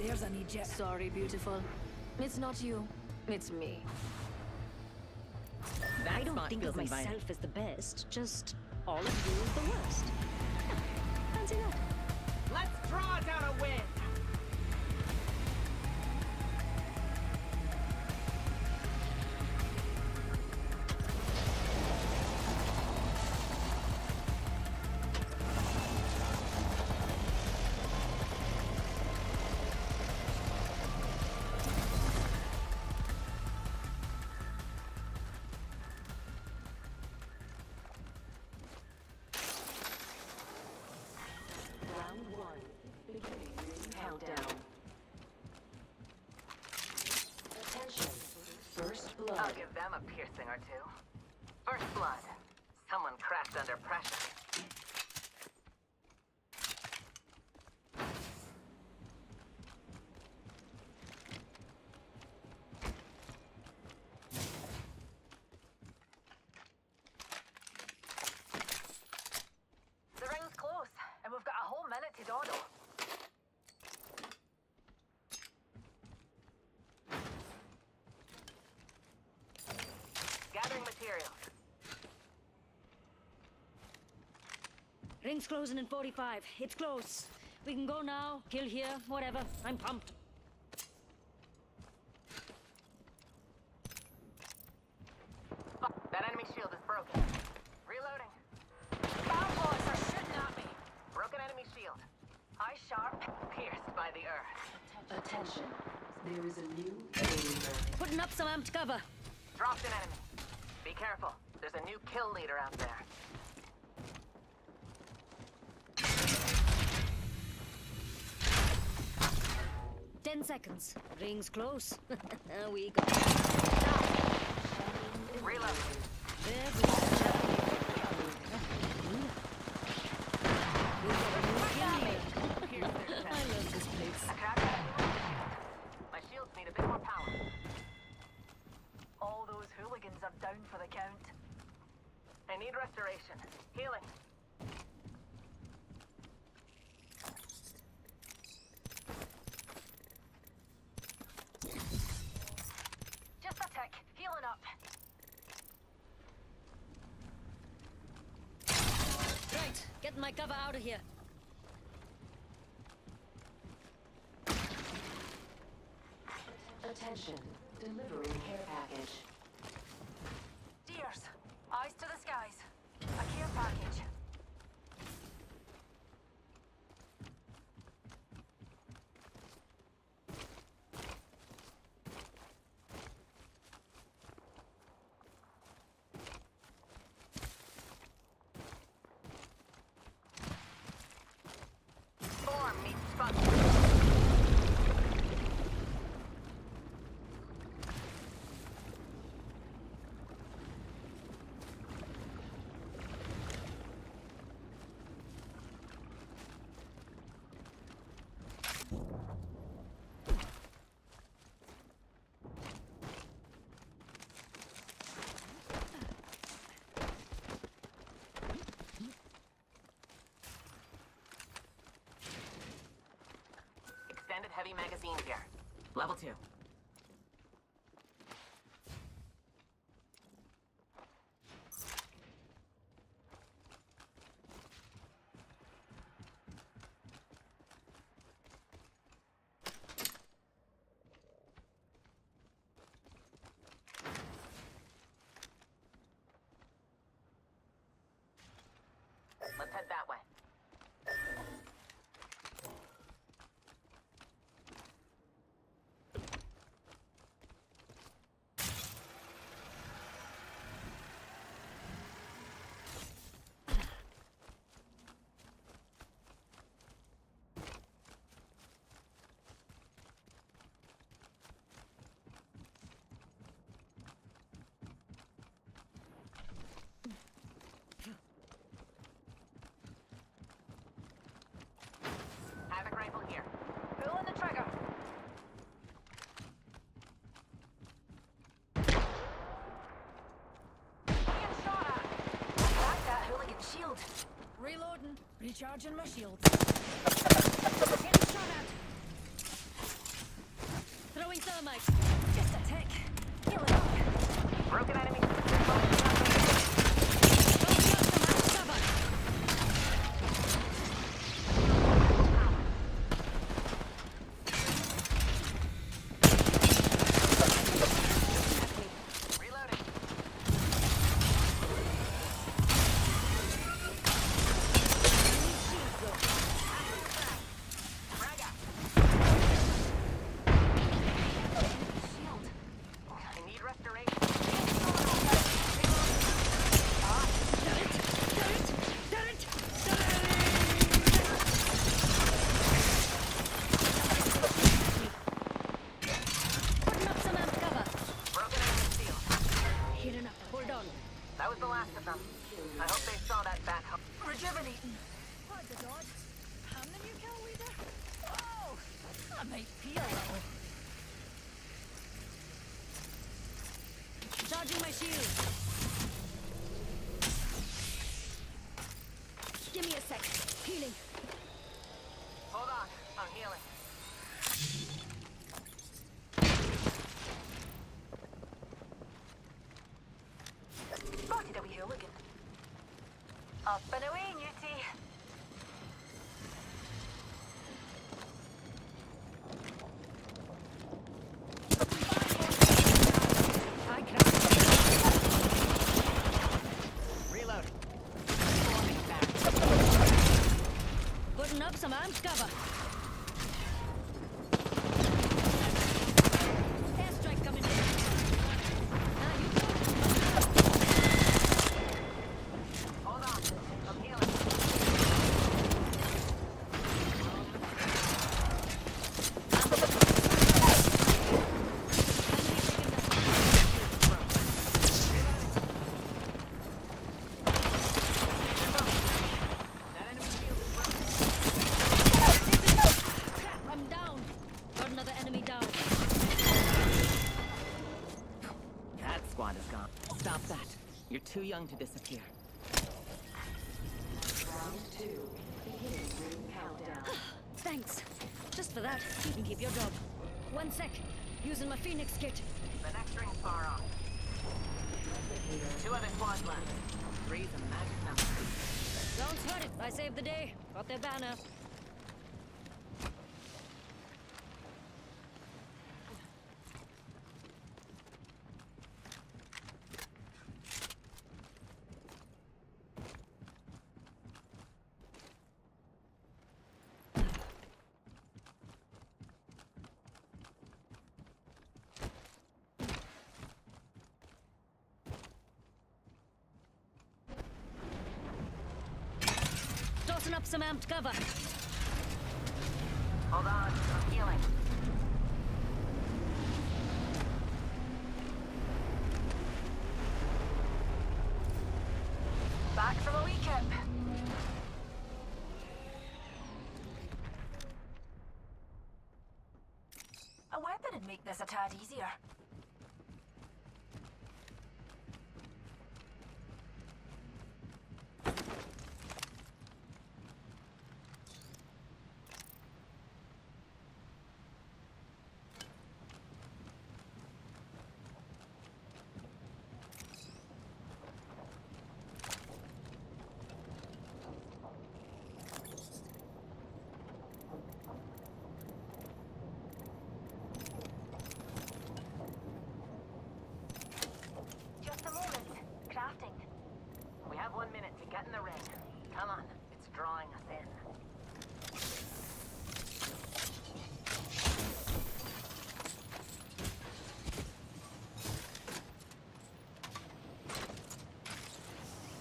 There's an eject. Sorry, beautiful. It's not you. It's me. I don't think of myself as the best, just all of you the worst. Fancy that? Let's draw down a win! I'll give them a piercing or two. First blood. Someone cracked under pressure. The ring's close, and we've got a whole minute to dawdle. Gathering materials. Ring's closing in 45. It's close. We can go now, kill here, whatever. I'm pumped. That enemy shield is broken. Reloading. Bad boys are shooting at me. Broken enemy shield. Eye sharp, pierced by the earth. Attention. There is a new enemy. Putting up some amped cover. Dropped an enemy. Be careful. There's a new kill leader out there. Ten seconds. Ring's close. we go. Reload. My shields need a bit more power. All those hooligans are down for the count. I need restoration. Healing. Just a tick. Healing up. Right, getting my cover out of here. heavy magazine here. Level 2. Pardon. Recharging my shield. Getting shot at. Throwing thermite. Just a tick. Healing up. Broken enemy. Sec. Healing. Hold on, I'm healing. Spotted a wee hooligan. Up and away, Newty. I cracked. Reload. Putting up some amp cover. Airstrike coming in. Now you go. Hold on, I'm healing. That enemy shield is broken. Crap, I'm down. Got another enemy down. That squad is gone. Stop that. You're too young to disappear. Round two. Beginning ring countdown. Ah, thanks. Just for that, you can keep your job. One sec. Using my Phoenix kit. The next ring's far off. Two other squads left. Three's a magic number. Don't sweat it. I saved the day. Got their banner. Some amped cover. Hold on, I'm healing. Back from a wee kip. A weapon would make this a tad easier. Just a moment. Crafting. We have one minute to get in the ring. Come on, it's drawing us in.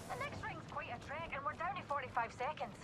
The next ring's quite a trek, and we're down to 45 seconds.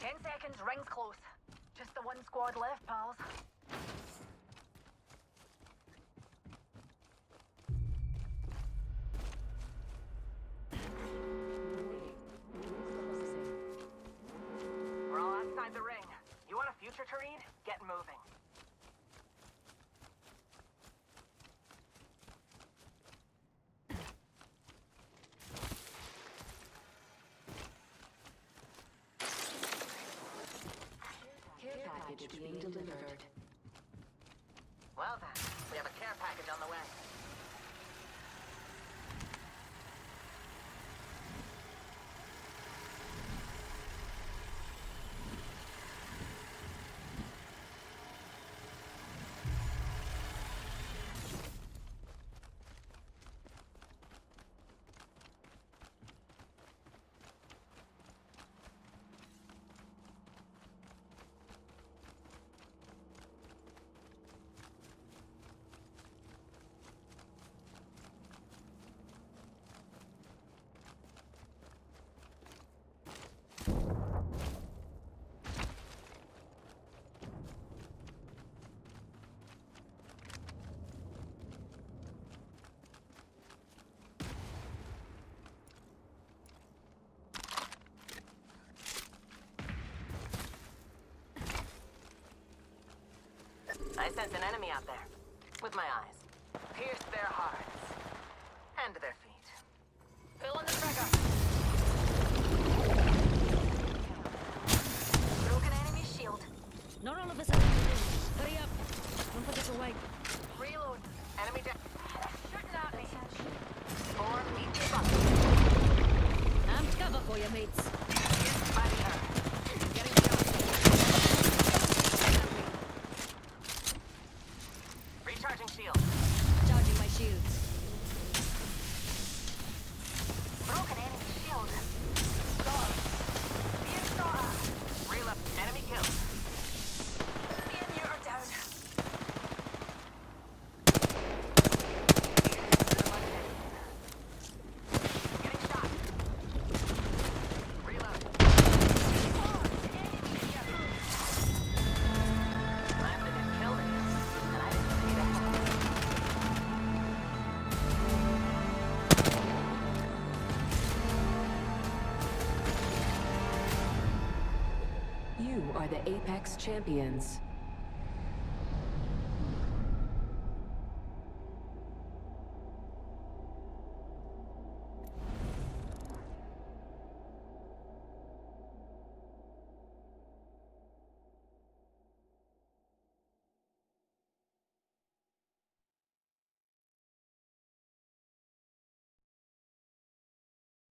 Ten seconds, ring's close. Just the one squad left, pals. Delivered. I sense an enemy out there. With my eyes. Pierce their hearts. And their feet. Pull on the trigger. Broken enemy shield. Not all of us are. Hurry up. Don't forget to wipe. Reload. Enemy down. Shooting at me. Four feet. I'm cover for you, mates. Apex Champions.